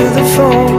to the phone